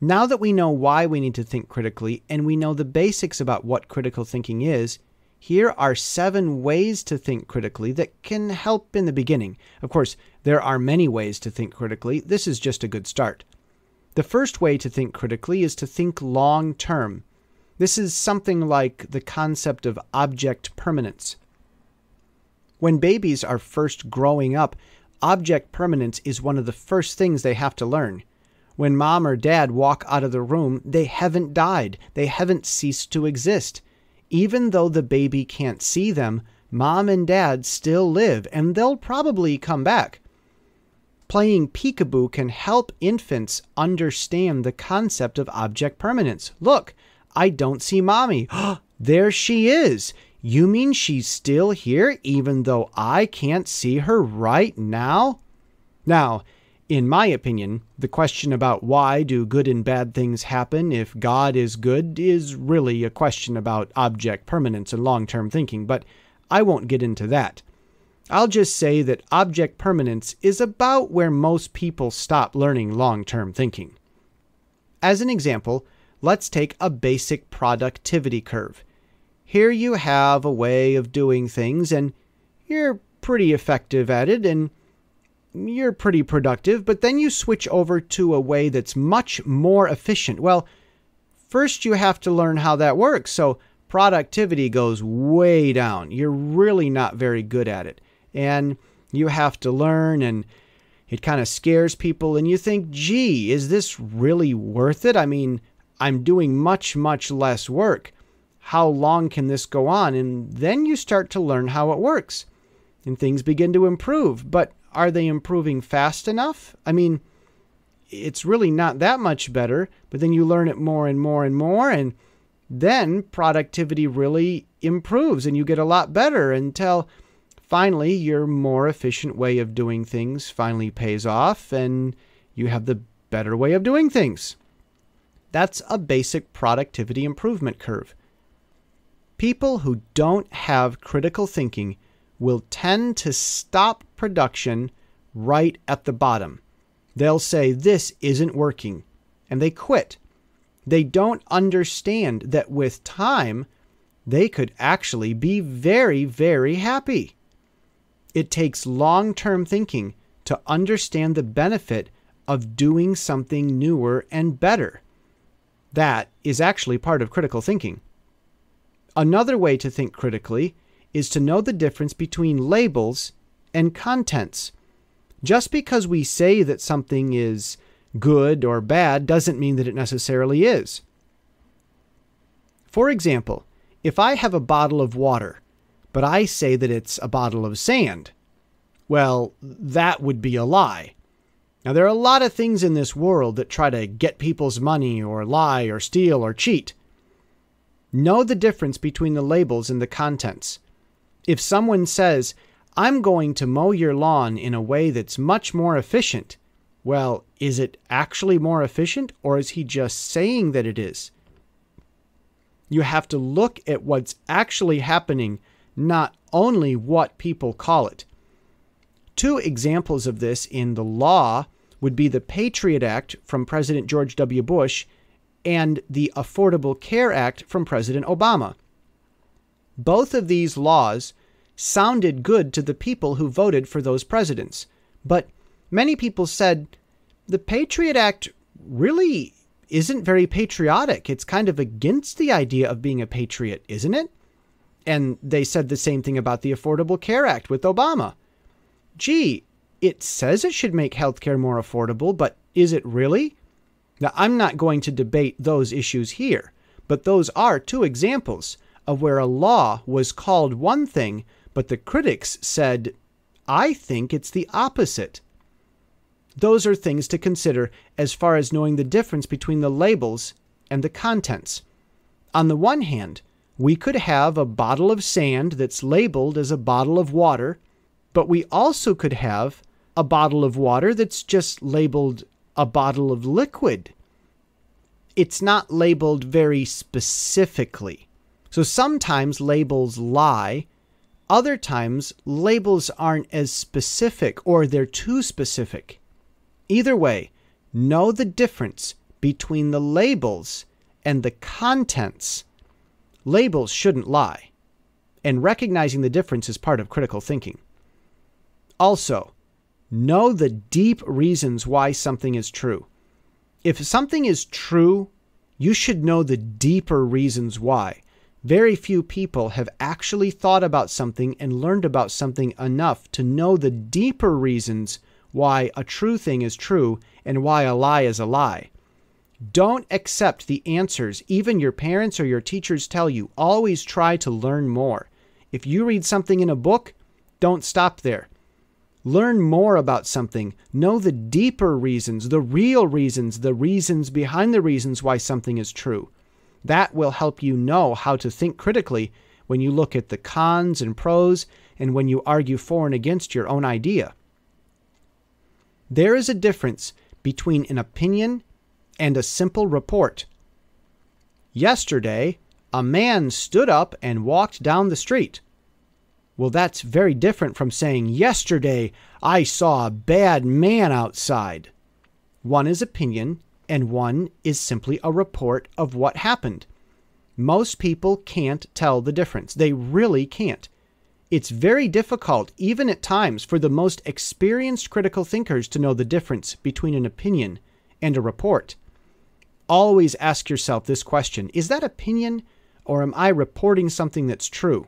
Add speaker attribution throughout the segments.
Speaker 1: Now that we know why we need to think critically and we know the basics about what critical thinking is, here are seven ways to think critically that can help in the beginning. Of course, there are many ways to think critically. This is just a good start. The first way to think critically is to think long term. This is something like the concept of object permanence. When babies are first growing up, object permanence is one of the first things they have to learn. When mom or dad walk out of the room, they haven't died, they haven't ceased to exist. Even though the baby can't see them, mom and dad still live, and they'll probably come back. Playing peekaboo can help infants understand the concept of object permanence. Look, I don't see mommy. there she is. You mean she's still here even though I can't see her right now? Now, in my opinion, the question about why do good and bad things happen if God is good is really a question about object permanence and long term thinking, but I won't get into that. I'll just say that object permanence is about where most people stop learning long term thinking. As an example, let's take a basic productivity curve. Here you have a way of doing things, and you're pretty effective at it, and you're pretty productive, but then you switch over to a way that's much more efficient. Well, first you have to learn how that works. So productivity goes way down. You're really not very good at it. And you have to learn, and it kind of scares people. And you think, gee, is this really worth it? I mean, I'm doing much, much less work. How long can this go on? And then you start to learn how it works. And things begin to improve. But are they improving fast enough? I mean, it's really not that much better, but then you learn it more and more and more, and then productivity really improves and you get a lot better until finally your more efficient way of doing things finally pays off and you have the better way of doing things. That's a basic productivity improvement curve. People who don't have critical thinking will tend to stop production right at the bottom. They'll say, This isn't working, and they quit. They don't understand that with time, they could actually be very, very happy. It takes long term thinking to understand the benefit of doing something newer and better. That is actually part of critical thinking. Another way to think critically is to know the difference between labels and contents. Just because we say that something is good or bad doesn't mean that it necessarily is. For example, if I have a bottle of water, but I say that it's a bottle of sand, well, that would be a lie. Now, there are a lot of things in this world that try to get people's money or lie or steal or cheat. Know the difference between the labels and the contents. If someone says, I'm going to mow your lawn in a way that's much more efficient, well, is it actually more efficient or is he just saying that it is? You have to look at what's actually happening, not only what people call it. Two examples of this in the law would be the Patriot Act from President George W. Bush and the Affordable Care Act from President Obama. Both of these laws sounded good to the people who voted for those presidents. But many people said the Patriot Act really isn't very patriotic. It's kind of against the idea of being a patriot, isn't it? And they said the same thing about the Affordable Care Act with Obama. Gee, it says it should make healthcare more affordable, but is it really? Now, I'm not going to debate those issues here, but those are two examples of where a law was called one thing but the critics said, I think it's the opposite. Those are things to consider as far as knowing the difference between the labels and the contents. On the one hand, we could have a bottle of sand that's labeled as a bottle of water, but we also could have a bottle of water that's just labeled a bottle of liquid. It's not labeled very specifically. So sometimes labels lie other times, labels aren't as specific or they're too specific. Either way, know the difference between the labels and the contents. Labels shouldn't lie, and recognizing the difference is part of critical thinking. Also, know the deep reasons why something is true. If something is true, you should know the deeper reasons why. Very few people have actually thought about something and learned about something enough to know the deeper reasons why a true thing is true and why a lie is a lie. Don't accept the answers even your parents or your teachers tell you. Always try to learn more. If you read something in a book, don't stop there. Learn more about something. Know the deeper reasons, the real reasons, the reasons behind the reasons why something is true. That will help you know how to think critically when you look at the cons and pros and when you argue for and against your own idea. There is a difference between an opinion and a simple report. Yesterday, a man stood up and walked down the street. Well, that's very different from saying, Yesterday, I saw a bad man outside. One is opinion, and one is simply a report of what happened. Most people can't tell the difference. They really can't. It's very difficult, even at times, for the most experienced critical thinkers to know the difference between an opinion and a report. Always ask yourself this question Is that opinion, or am I reporting something that's true?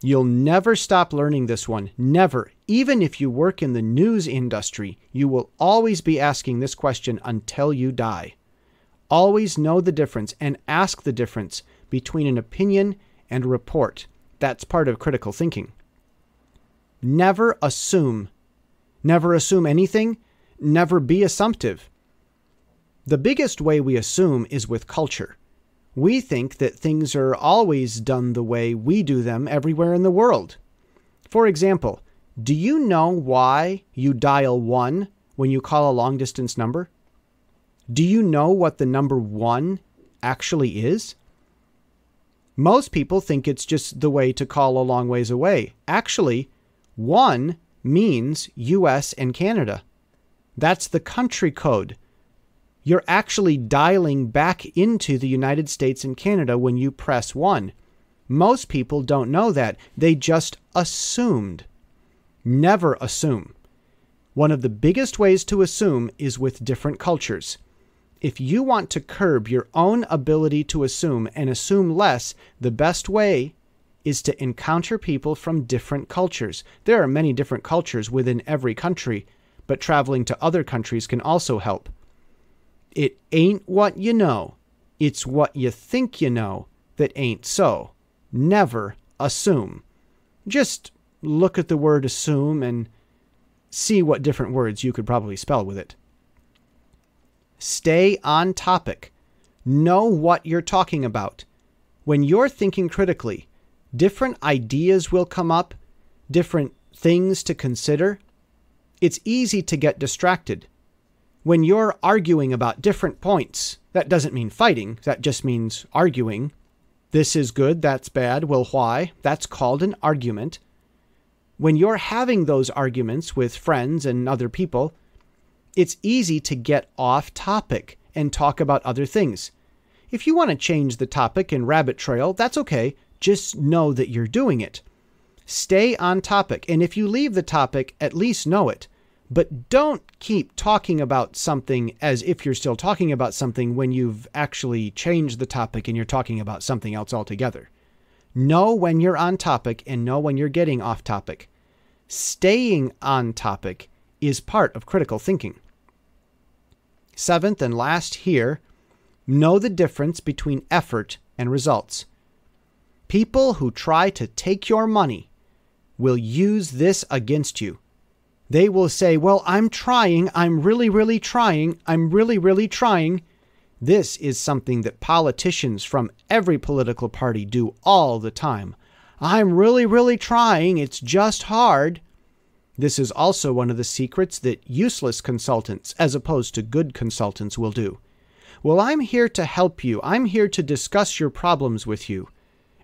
Speaker 1: You'll never stop learning this one. Never. Even if you work in the news industry, you will always be asking this question until you die. Always know the difference and ask the difference between an opinion and a report. That's part of critical thinking. Never assume. Never assume anything. Never be assumptive. The biggest way we assume is with culture. We think that things are always done the way we do them everywhere in the world. For example, do you know why you dial 1 when you call a long distance number? Do you know what the number 1 actually is? Most people think it's just the way to call a long ways away. Actually, 1 means US and Canada. That's the country code you're actually dialing back into the United States and Canada when you press 1. Most people don't know that. They just assumed. Never assume. One of the biggest ways to assume is with different cultures. If you want to curb your own ability to assume and assume less, the best way is to encounter people from different cultures. There are many different cultures within every country, but traveling to other countries can also help. It ain't what you know, it's what you think you know that ain't so. Never assume. Just look at the word assume and see what different words you could probably spell with it. Stay on topic. Know what you're talking about. When you're thinking critically, different ideas will come up, different things to consider. It's easy to get distracted when you're arguing about different points, that doesn't mean fighting, that just means arguing. This is good, that's bad, well, why? That's called an argument. When you're having those arguments with friends and other people, it's easy to get off topic and talk about other things. If you want to change the topic and rabbit trail, that's okay. Just know that you're doing it. Stay on topic, and if you leave the topic, at least know it. But don't keep talking about something as if you're still talking about something when you've actually changed the topic and you're talking about something else altogether. Know when you're on topic and know when you're getting off topic. Staying on topic is part of critical thinking. Seventh and last here, know the difference between effort and results. People who try to take your money will use this against you they will say, Well, I'm trying. I'm really, really trying. I'm really, really trying. This is something that politicians from every political party do all the time. I'm really, really trying. It's just hard. This is also one of the secrets that useless consultants, as opposed to good consultants, will do. Well, I'm here to help you. I'm here to discuss your problems with you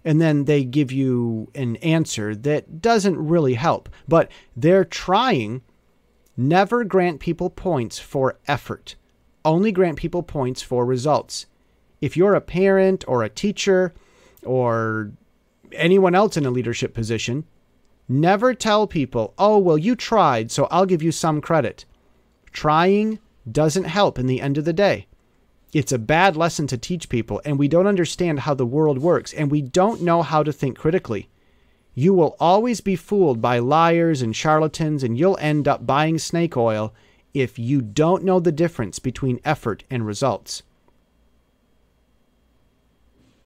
Speaker 1: and then they give you an answer that doesn't really help. But they're trying. Never grant people points for effort. Only grant people points for results. If you're a parent or a teacher or anyone else in a leadership position, never tell people, oh, well, you tried, so I'll give you some credit. Trying doesn't help in the end of the day. It's a bad lesson to teach people, and we don't understand how the world works, and we don't know how to think critically. You will always be fooled by liars and charlatans, and you'll end up buying snake oil if you don't know the difference between effort and results.